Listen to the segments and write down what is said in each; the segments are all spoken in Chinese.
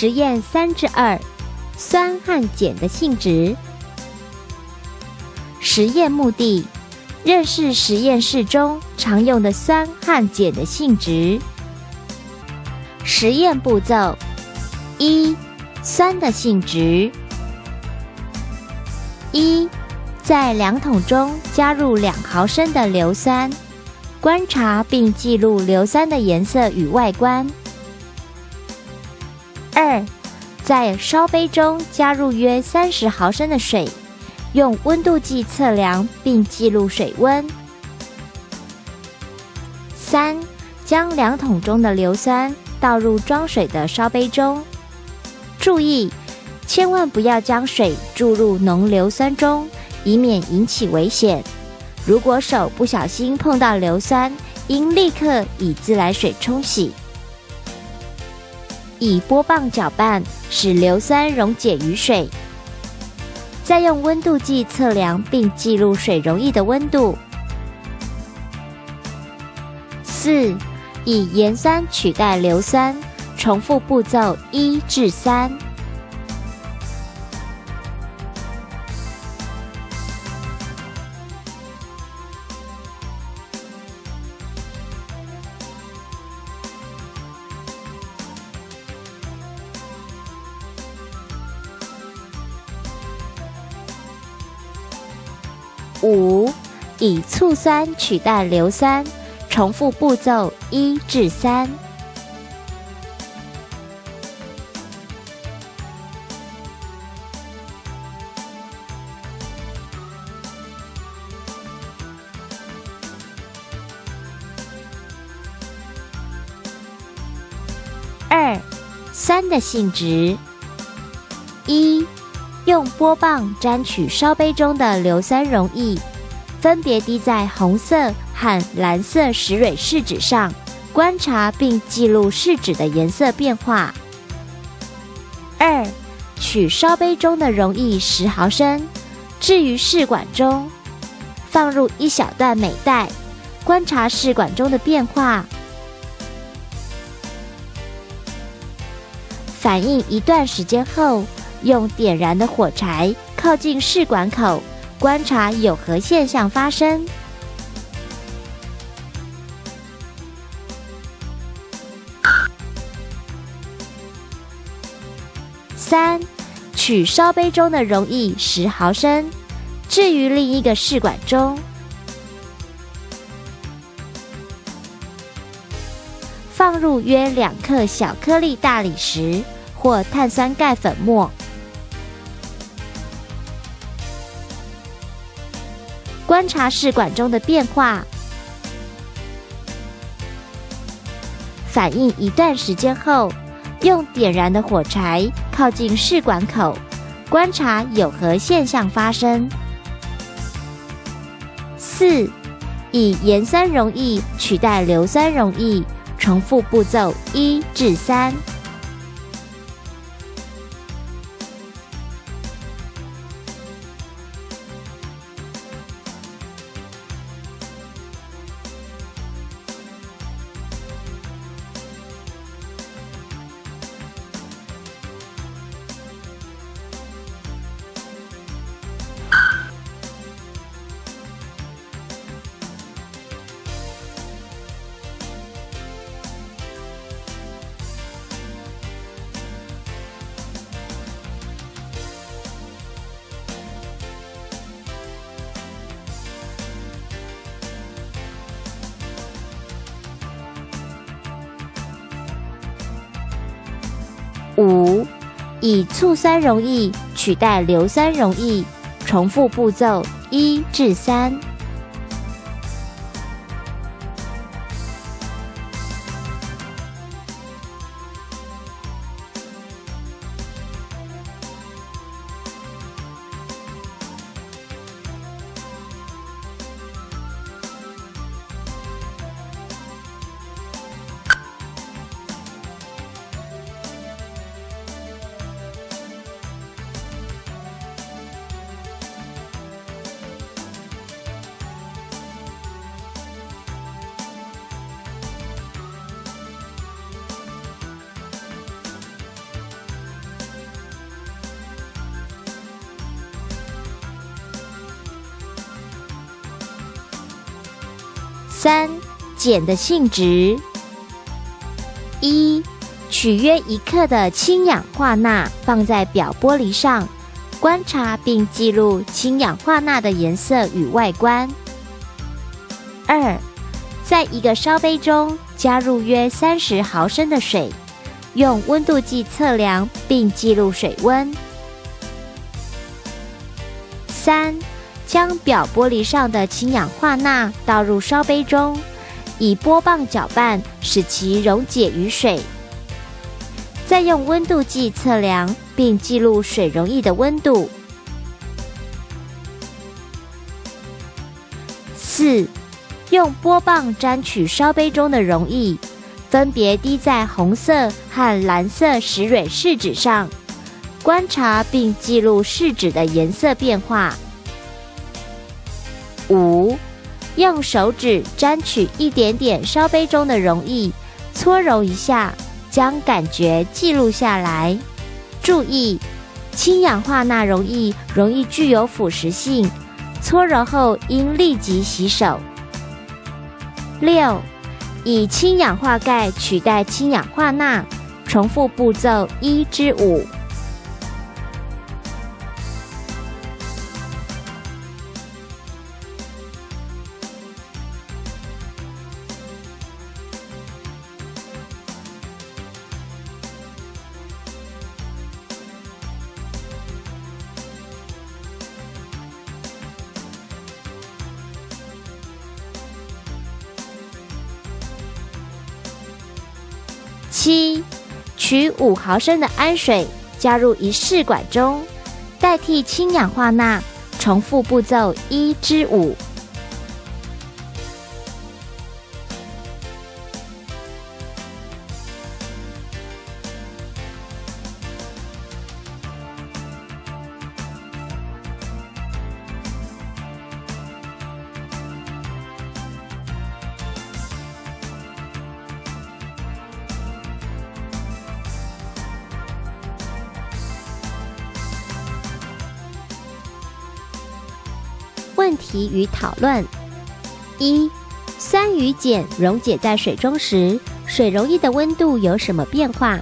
实验三之二，酸和碱的性质。实验目的：认识实验室中常用的酸和碱的性质。实验步骤：一、酸的性质。一，在两桶中加入两毫升的硫酸，观察并记录硫酸的颜色与外观。二，在烧杯中加入约三十毫升的水，用温度计测量并记录水温。三，将两桶中的硫酸倒入装水的烧杯中，注意。千万不要将水注入浓硫酸中，以免引起危险。如果手不小心碰到硫酸，应立刻以自来水冲洗。以波棒搅拌，使硫酸溶解于水。再用温度计测量并记录水溶液的温度。四，以盐酸取代硫酸，重复步骤一至三。五，以醋酸取代硫酸，重复步骤一至三。二，酸的性质。一。用波棒沾取烧杯中的硫酸溶液，分别滴在红色和蓝色石蕊试纸上，观察并记录试纸的颜色变化。二，取烧杯中的溶液十毫升，置于试管中，放入一小段镁带，观察试管中的变化。反应一段时间后。用点燃的火柴靠近试管口，观察有何现象发生。三，取烧杯中的溶液十毫升，置于另一个试管中，放入约两克小颗粒大理石或碳酸钙粉末。观察试管中的变化，反应一段时间后，用点燃的火柴靠近试管口，观察有何现象发生。四，以盐酸溶液取代硫酸溶液，重复步骤一至三。五，以醋酸溶液取代硫酸溶液，重复步骤一至三。三、碱的性质：一、取约一克的氢氧化钠放在表玻璃上，观察并记录氢氧化钠的颜色与外观。二、在一个烧杯中加入约三十毫升的水，用温度计测量并记录水温。三。将表玻璃上的氢氧化钠倒入烧杯中，以波棒搅拌，使其溶解于水。再用温度计测量并记录水溶液的温度。四，用波棒沾取烧杯中的溶液，分别滴在红色和蓝色石蕊试纸上，观察并记录试纸的颜色变化。五，用手指沾取一点点烧杯中的溶液，搓揉一下，将感觉记录下来。注意，氢氧化钠溶液容易具有腐蚀性，搓揉后应立即洗手。六，以氢氧化钙取代氢氧化钠，重复步骤一至五。七，取五毫升的氨水加入一试管中，代替氢氧化钠，重复步骤一至五。问题与讨论：一、酸与碱溶解在水中时，水溶液的温度有什么变化？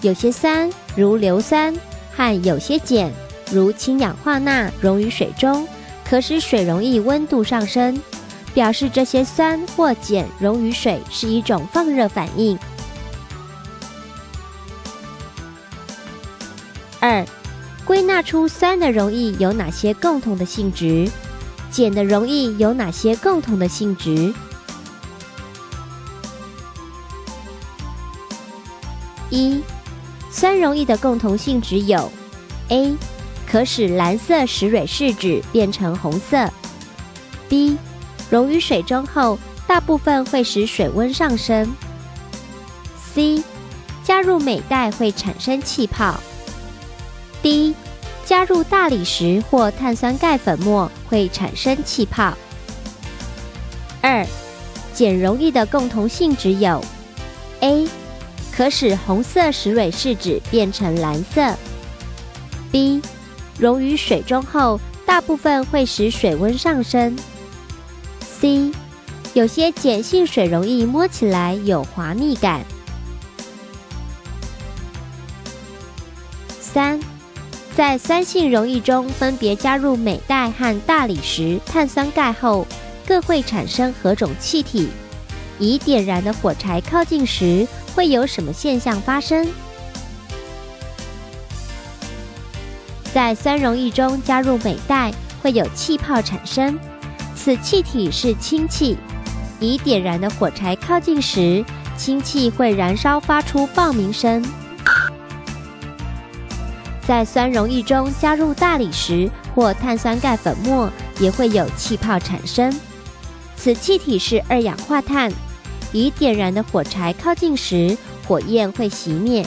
有些酸，如硫酸，和有些碱，如氢氧化钠，溶于水中，可使水溶液温度上升，表示这些酸或碱溶于水是一种放热反应。二，归纳出酸的溶液有哪些共同的性质？碱的溶液有哪些共同的性质？一，酸溶液的共同性质有：A，可使蓝色石蕊试纸变成红色；B，溶于水中后，大部分会使水温上升；C，加入镁带会产生气泡。D，加入大理石或碳酸钙粉末会产生气泡。二，碱溶液的共同性质有：A，可使红色石蕊试纸变成蓝色；B，溶于水中后，大部分会使水温上升；C，有些碱性水溶液摸起来有滑腻感。三。在酸性溶液中分别加入镁带和大理石、碳酸钙后，各会产生何种气体？已点燃的火柴靠近时，会有什么现象发生？在酸溶液中加入镁带，会有气泡产生，此气体是氢气。已点燃的火柴靠近时，氢气会燃烧，发出爆鸣声。在酸溶液中加入大理石或碳酸钙粉末，也会有气泡产生。此气体是二氧化碳。以点燃的火柴靠近时，火焰会熄灭。